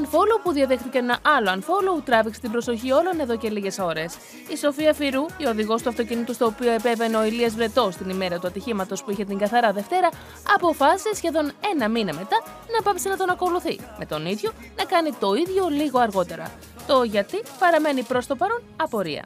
unfollow που διαδέχτηκε ένα άλλο unfollow τράβηξε την προσοχή όλων εδώ και λίγες ώρες. Η Σοφία Φιρού, η οδηγός του αυτοκίνητου στο οποίο επέβαινε ο Ηλίας Βρετό την ημέρα του ατυχήματος που είχε την καθαρά Δευτέρα, αποφάσισε σχεδόν ένα μήνα μετά να πάψει να τον ακολουθεί. Με τον ίδιο να κάνει το ίδιο λίγο αργότερα. Το γιατί παραμένει προς το παρόν απορία.